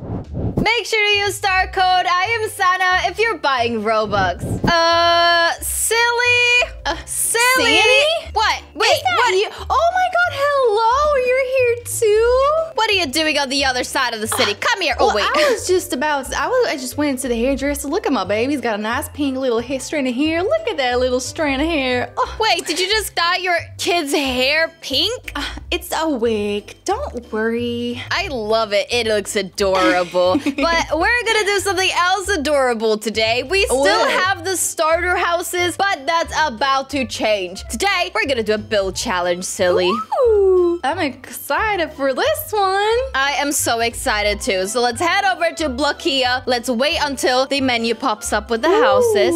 Make sure to use star code I am Sanna if you're buying Robux. Uh, silly. Uh, silly. Sandy? What? Wait, what? You? Oh my god, hello! You're here too? What are you doing on the other side of the city? Come here. Oh Well, wait. I was just about. I was. I just went into the hairdresser. Look at my baby. He's got a nice pink little hair strand of hair. Look at that little strand of hair. Oh, Wait, did you just dye your kid's hair pink? It's a wig. Don't worry. I love it. It looks adorable. but we're gonna do something else adorable today. We still What? have the starter houses, but that's about to change. Today, we're gonna do a build challenge, silly. Ooh, I'm excited for this one. I am so excited too. So let's head over to Blockia. Let's wait until the menu pops up with the houses.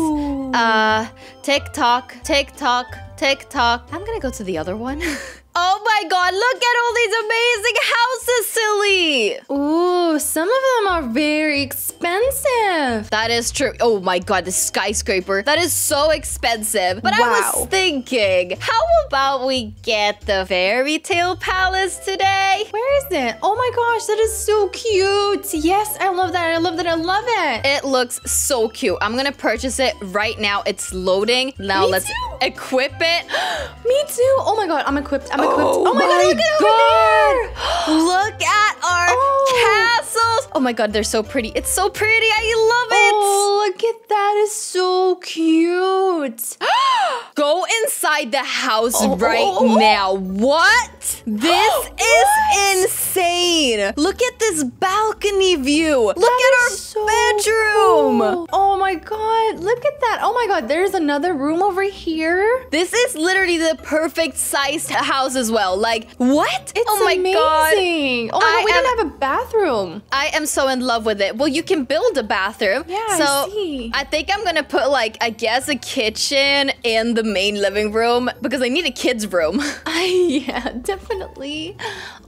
Uh, TikTok, TikTok, tick tock, tick tock. I'm gonna go to the other one. oh my god, look at all these amazing houses, silly! Ooh, some of them are very expensive. That is true. Oh my god, the skyscraper. That is so expensive. But I was thinking, how about we get the fairy tale palace today? Where is it? Oh my gosh, that is so cute. Yes, I love that. I love that. I love it. It looks so cute. I'm gonna purchase it right now. It's loading. Now Me let's too. equip it. Me too. Oh my god, I'm equipped. I'm equipped. Oh Oh, my, my god, look at over oh there. Look at our Oh. castles. Oh my god, they're so pretty. It's so pretty. I love it. Oh, look at that. It's so cute. Go inside the house Oh, oh right oh, oh, oh. now. What? This is insane. Look at this balcony view. Look That at our so bedroom. cool. Oh my god, look at that. Oh my god, there's another room over here. This is literally the perfect sized house as well. Like, what? It's oh my god. Oh my I god, don't have a bathroom. I am so in love with it. Well, you can build a bathroom. Yeah, I so see. I think I'm gonna put like I guess a kitchen in the main living room because I need a kid's room. yeah, definitely.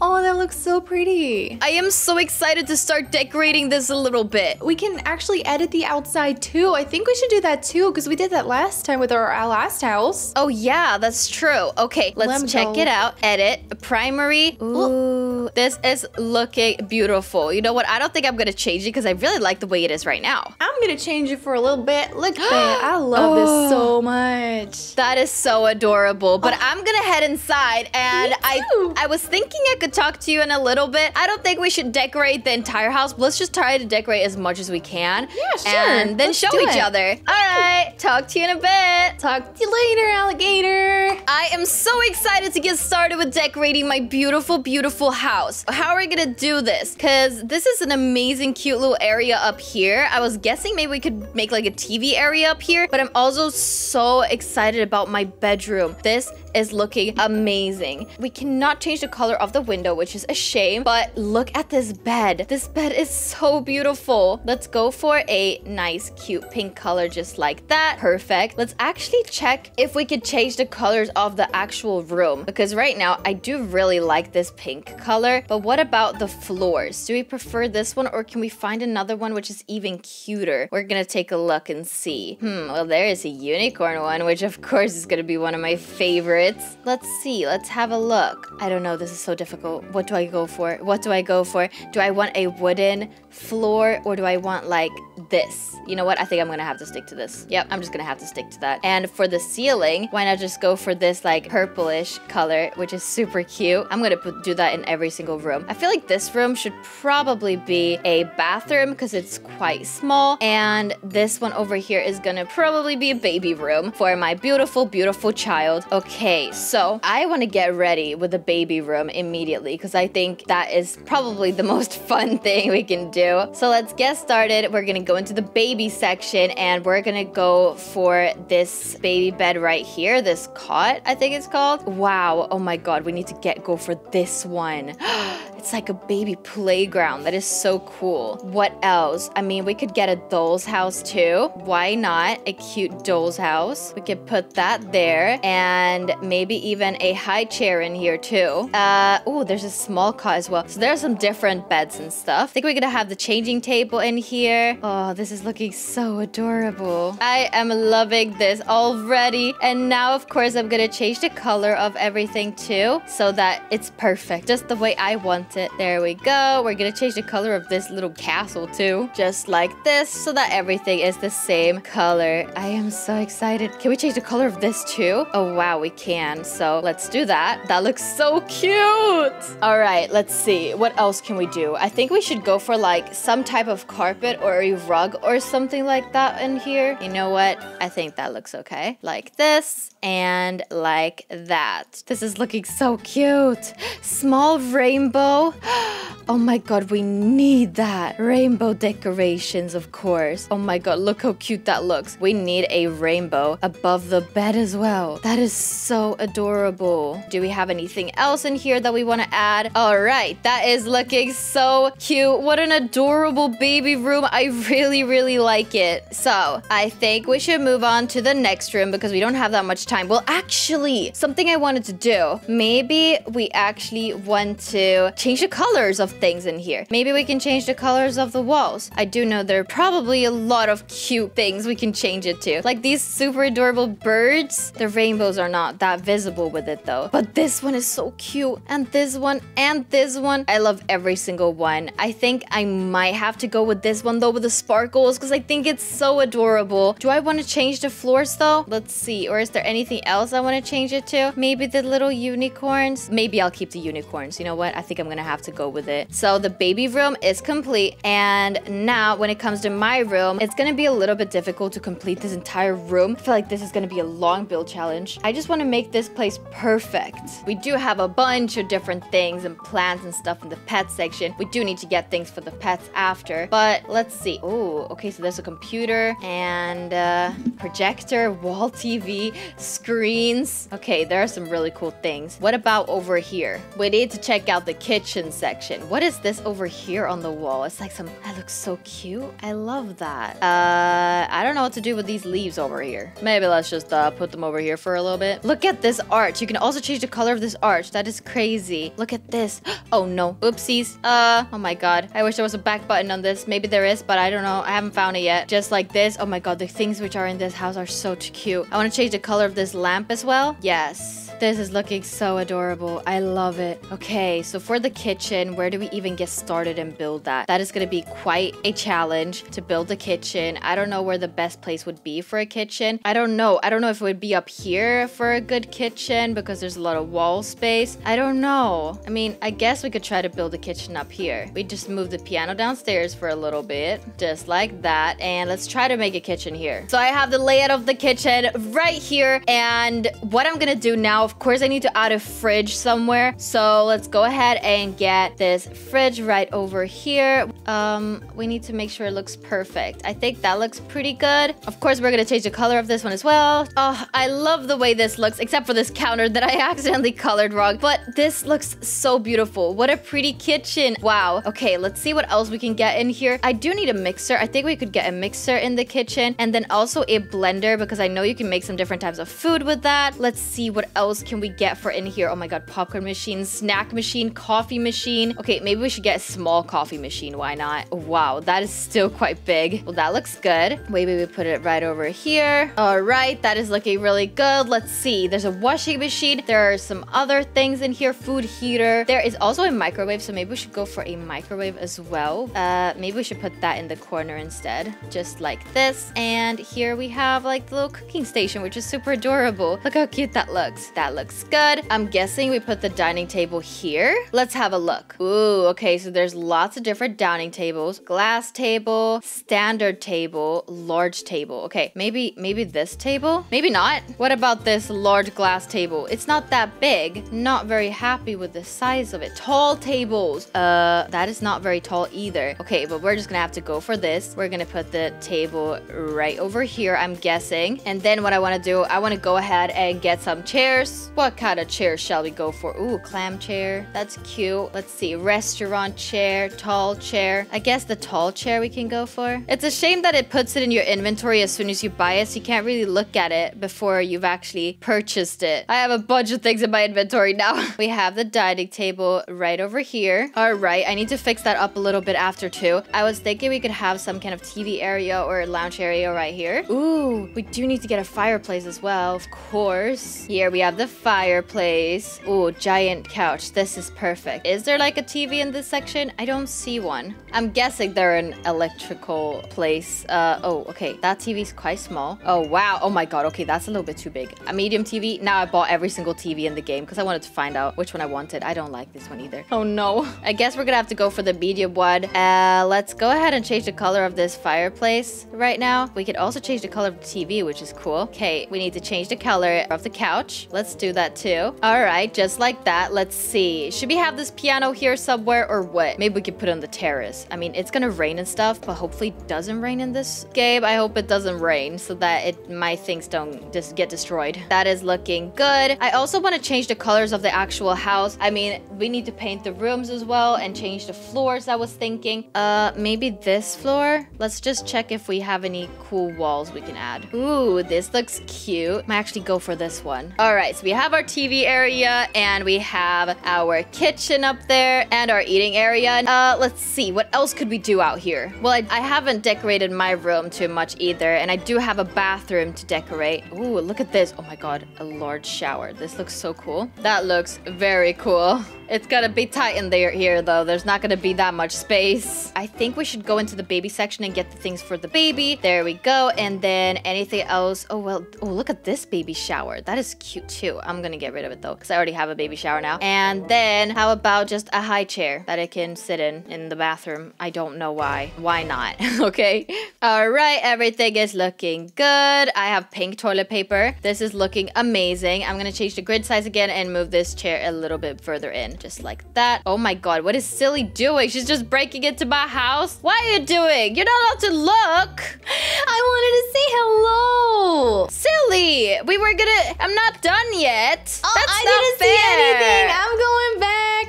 Oh, that looks so pretty. I am so excited to start decorating this a little bit. We can actually edit the outside too. I think we should do that too because we did that last time with our, our last house. Oh yeah, that's true. Okay, let's Let check go. it out. Edit primary. Ooh, this is looking beautiful. You know what? I don't think I'm gonna change it because I really like the way it is right now. I'm gonna change it for a little bit. Look at that. I love this so oh. much. That is so adorable. But oh. I'm gonna head inside and Oh. I I was thinking I could talk to you in a little bit. I don't think we should decorate the entire house. Let's just try to decorate as much as we can. Yeah, sure. And then Let's show each it. other. Alright, talk to you in a bit. Talk to you later, alligator. I am so excited to get started with decorating my beautiful, beautiful house. How are we gonna do this? Because this is an amazing, cute little area up here. I was guessing maybe we could make like a TV area up here, but I'm also so excited about my bedroom. This is looking amazing. We cannot change the color of the window, which is a shame, but look at this bed. This bed is so beautiful. Let's go for a nice, cute pink color just like that. Perfect. Let's actually check if we could change the colors of the actual room because right now I do really like this pink color, but what about the floors? Do we prefer this one or can we find another one which is even cuter? We're gonna take a look and see. Hmm, well there is a unicorn one, which of course is gonna be one of my favorites. Let's see, let's have a look. I don't know, this is so difficult. What do I go for? What do I go for? Do I want a wooden floor or do I want like this? You know what? I think I'm gonna have to stick to this. Yep, I'm just gonna have to stick to that. And for the ceiling, why not just go for this like purplish color, which is super cute. I'm gonna put, do that in every single room. I feel like this room should probably be a bathroom because it's quite small. And this one over here is gonna probably be a baby room for my beautiful, beautiful child. Okay, so I wanna get ready with the baby room immediately because I think that is probably the most fun thing we can do. So let's get started. We're gonna go into the baby section and we're gonna go for this baby bed right here, this cot, I think it's called. Wow, oh my god, we need to get go for this one. It's like a baby playground. That is so cool. What else? I mean, we could get a doll's house too. Why not? A cute doll's house. We could put that there and maybe even a high chair in here too. Uh, oh, there's a small cot as well. So there's some different beds and stuff. I think we're gonna have the changing table in here. Oh, This is looking so adorable. I am loving this already. And now, of course, I'm gonna change the color of everything too so that it's perfect, just the way I want it. There we go. We're gonna change the color of this little castle too, just like this, so that everything is the same color. I am so excited. Can we change the color of this too? Oh, wow, we can. So let's do that. That looks so cute. All right, let's see. What else can we do? I think we should go for like some type of carpet or a rug or something like that in here. You know what? I think that looks okay. Like this and like that. This is looking so cute. Small rainbow. Oh my god, we need that. Rainbow decorations, of course. Oh my god, look how cute that looks. We need a rainbow above the bed as well. That is so adorable. Do we have anything else in here that we want to add? All right, that is looking so cute. What an adorable baby room. I really, really like it. So I think we should move on to the next room because we don't have that much time. Well, actually, something I wanted to do. Maybe we actually want to change the colors of things in here. Maybe we can change the colors of the walls. I do know there are probably a lot of cute things we can change it to. Like these super adorable birds. The rainbows are not that visible with it though. But this one is so cute. And this one and this one. I love every single one. I think I might have to go with this one though with the sparkles because I think it's so adorable. Do I want to change the floors though? Let's see. Or is there anything else I want to change it to? Maybe the little unicorns? Maybe I'll keep the unicorns. You know what? I think I'm going to have to go with it. So the baby room is complete. And now when it comes to my room, it's going to be a little bit difficult to complete this entire room. I feel like this is going to be a long build challenge. I just want to make this place perfect. We do have a bunch of different things and plants and stuff in the pet section. We do need to get things for the pets after. But let's see. Oh, okay. So there's a computer and uh, projector, wall TV, screens. Okay, there are some really cool things. What about over here? We need to check out the kitchen section. What is this over here on the wall? It's like some, that looks so cute. I love that. Uh, I don't know what to do with these leaves over here. Maybe let's just uh, put them over here for a little bit. Look at this arch. You can also change the color of this arch. That is crazy. Look at this. Oh no. Oopsies. Uh, oh my god. I wish there was a back button on this. Maybe there is, but I don't know. I haven't found it yet. Just like this. Oh my god, the things which are in this house are so cute. I want to change the color of this lamp as well. Yes. This is looking so adorable. I love it. Okay, so for the kitchen, where do we even get started and build that? That is going to be quite a challenge to build a kitchen. I don't know where the best place would be for a kitchen. I don't know. I don't know if it would be up here for a good kitchen because there's a lot of wall space. I don't know. I mean, I guess we could try to build a kitchen up here. We just move the piano downstairs for a little bit, just like that. And let's try to make a kitchen here. So I have the layout of the kitchen right here. And what I'm to do now, of course, I need to add a fridge somewhere. So let's go ahead and get this fridge right over here. Um, we need to make sure it looks perfect. I think that looks pretty good. Of course, we're gonna change the color of this one as well. Oh, I love the way this looks, except for this counter that I accidentally colored wrong. But this looks so beautiful. What a pretty kitchen. Wow. Okay, let's see what else we can get in here. I do need a mixer. I think we could get a mixer in the kitchen and then also a blender because I know you can make some different types of food with that. Let's see what else can we get for in here. Oh my god, popcorn machine, snack machine, coffee machine. Okay, maybe we should get a small coffee machine. Why not? Wow, that is still quite big. Well, that looks good. Maybe we put it right over here. All right, that is looking really good. Let's see. There's a washing machine. There are some other things in here. Food heater. There is also a microwave, so maybe we should go for a microwave as well. Uh, maybe we should put that in the corner instead, just like this. And here we have like the little cooking station, which is super adorable. Look how cute that looks. That looks good. I'm guessing we put the dining table here. Let's have a look. Ooh, okay, so there's lots of different dining tables. Glass table, standard table, large table. Okay, maybe maybe this table? Maybe not. What about this large glass table? It's not that big. Not very happy with the size of it. Tall tables. Uh, that is not very tall either. Okay, but we're just gonna have to go for this. We're gonna put the table right over here, I'm guessing. And then what I wanna do, I wanna go ahead and get some chairs. What kind of chair shall we go for? Ooh, clam chair. That's cute. Let's see. Restaurant chair, tall chair. I guess the tall chair we can go for. It's a shame that it puts it in your inventory as soon as you buy it, so you can't really look at it before you've actually purchased it. I have a bunch of things in my inventory now. we have the dining table right over here. All right, I need to fix that up a little bit after too. I was thinking we could have some kind of TV area or lounge area right here. Ooh, we do need to get a fireplace as well, of course. Here we have the fireplace. Oh, giant couch. This is perfect. Is there like a TV in this section? I don't see one. I'm guessing they're an electrical place. Uh, oh, okay. That TV is quite small. Oh, wow. Oh my god. Okay, that's a little bit too big. A medium TV. Now I bought every single TV in the game because I wanted to find out which one I wanted. I don't like this one either. Oh no. I guess we're gonna have to go for the medium one. Uh, let's go ahead and change the color of this fireplace right now. We could also change the color of the TV, which is cool. Okay, we need to change the color of the couch. Let's do that too. All right, just like that. Let's see. Should we have this piano here somewhere or what? Maybe we could put it on the terrace. I mean, it's gonna rain and stuff, but hopefully it doesn't rain in this game. I hope it doesn't rain so that it my things don't just get destroyed. That is looking good. I also want to change the colors of the actual house. I mean, we need to paint the rooms as well and change the floors, I was thinking. Uh, maybe this floor? Let's just check if we have any cool walls we can add. Ooh, this looks cute. Might actually go for this one. All right, so we have our TV area and we have our kitchen up there and our eating area. Uh, let's see, what else could we do out here? Well, I, I haven't decorated my room too much either, and I do have a bathroom to decorate. Ooh, look at this. Oh my god, a large shower. This looks so cool. That looks very cool. It's gonna be tight in there here though. There's not gonna be that much space. I think we should go into the baby section and get the things for the baby. There we go. And then anything else. Oh well, oh look at this baby shower. That is cute too. I'm gonna get rid of it though, because I already have a baby shower now. And then how about just a high chair that I can sit in in the bathroom? I don't know why. Why not? okay. All right, everything is looking good. I have pink toilet paper. This is looking amazing. I'm gonna change the grid size again and move this chair a little bit further in just like that. Oh my god, what is Silly doing? She's just breaking into my house. What are you doing? You're not allowed to look. I wanted to say hello. Silly, we were gonna. I'm not done yet. Oh, That's I not didn't fair. see anything. I'm going back.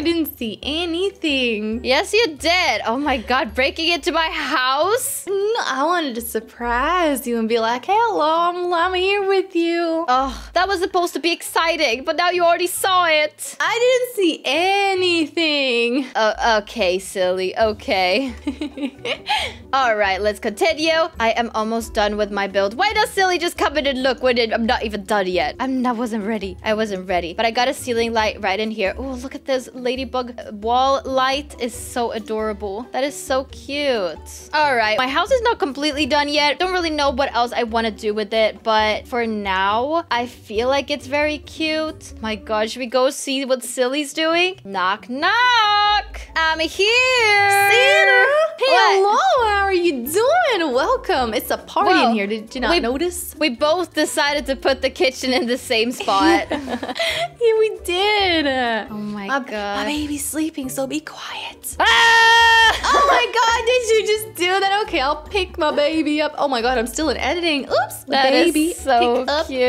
I'm going back. I didn't see anything. Yes, you did. Oh my god, breaking into my house. No, I wanted to surprise you and be like, hello, I'm, I'm here with you. Oh, that was supposed to be exciting, but now you already saw it. I didn't see anything. Oh, okay, silly. Okay. All right, let's continue. I am almost done with my build. Why does silly just come in and look when it, I'm not even done yet? I'm I wasn't ready. I wasn't ready. But I got a ceiling light right in here. Oh, look at this ladybug wall light is so adorable. That is so cute. All right, my house is not completely done yet. Don't really know what else I want to do with it, but for now, I feel like it's very cute. My God, should we go see what Silly's doing? Knock, knock. I'm here. Sanna! Hey, hello! How are you doing? Welcome. It's a party Whoa. in here. Did you not We- notice? We both decided to put the kitchen in the same spot. yeah, we did. oh my, my, god. My baby's sleeping, so be quiet. Ah! oh my god, did you just do that? Okay, I'll pick my baby up. Oh my god, I'm still in editing. Oops, That is baby. so cute.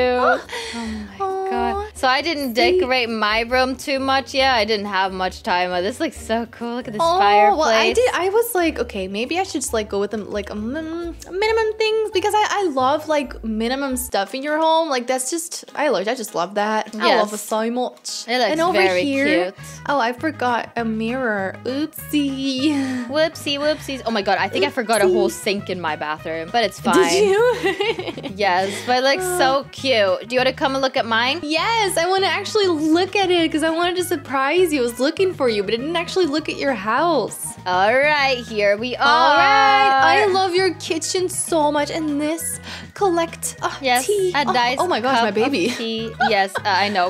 Oh, So I didn't sweet. decorate my room too much. Yeah, I didn't have much time. Oh, this looks so cool. Look at this Oh, fireplace. well, I did. I was like, okay, maybe I should just like go with them, like a minimum things because I, I love like minimum stuff in your home. Like that's just I love. I just love that. I love it so much. It looks and over very here, cute. oh, I forgot a mirror. Oopsie. Whoopsie whoopsies. Oh my god, I think I forgot a whole sink in my bathroom, but it's fine. Did you? Yes, but it looks so uh. cute. Do you want to come and look at mine? Yes, I want to actually look at it because I wanted to surprise you. I was looking for you, but I didn't actually look at your house. All right, here we are. All right, I love your kitchen so much, and this collect uh, Yes, tea. a oh, oh my gosh, my baby. tea. Yes, uh, I know.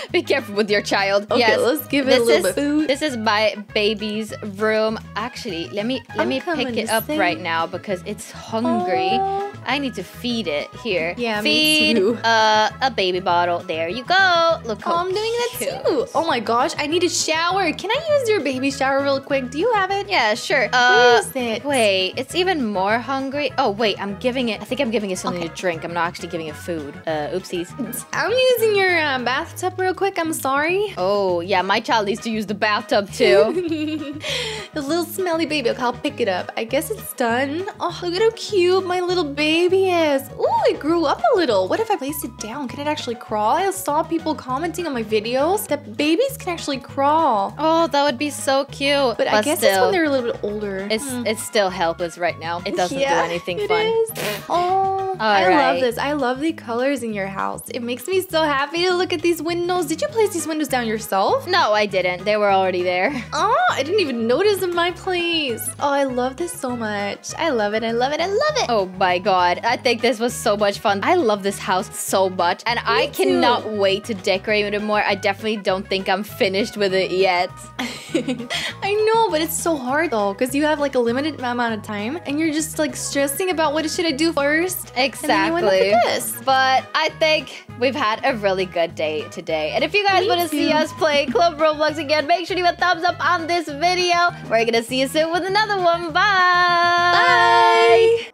Be careful with your child. Okay, yes, let's give it a little is, bit food. This is my baby's room. Actually, let me let I'm me pick it up right now because it's hungry. Oh. I need to feed it. Here, Yeah, me feed too. uh, a baby bottle. There you go. Look how Oh, I'm doing that too. Oh my gosh, I need a shower. Can I use your baby shower real quick? Do you have it? Yeah, sure. Where Uh, is it? Wait, it's even more hungry. Oh wait, I'm giving it. I think I'm giving it something Okay. to drink. I'm not actually giving it food. Uh, oopsies. I'm using your um, bathtub real quick. I'm sorry. Oh, yeah, my child needs to use the bathtub too. the little smelly baby. Okay, I'll pick it up. I guess it's done. Oh, look at how cute my little baby is. Ooh, it grew up a little. What if I placed it down? Can it actually crawl? I saw people commenting on my videos that babies can actually crawl. oh, that would be so cute. But, I guess still, it's when they're a little bit older. It's Hmm. it's still helpless right now. It doesn't Yeah, do anything it fun. is. Oh, I Alright. love this. I love the colors in your house. It makes me so happy to look at these windows. Did you place these windows down yourself? No, I didn't. They were already there. Oh, I didn't even notice in my place. Oh, I love this so much. I love it. I love it. I love it. Oh my god, I think this was so much fun. I love this house so much, and I too. cannot wait to decorate it more. I definitely don't think I'm finished with it yet. I know, but it's so hard though, because you have like a limited amount of time, and you're just like stressing about what should I do first. You Exactly. But I think we've had a really good day today. And if you guys want to see us play Club Roblox again, make sure to leave a thumbs up on this video. We're gonna see you soon with another one. Bye. Bye.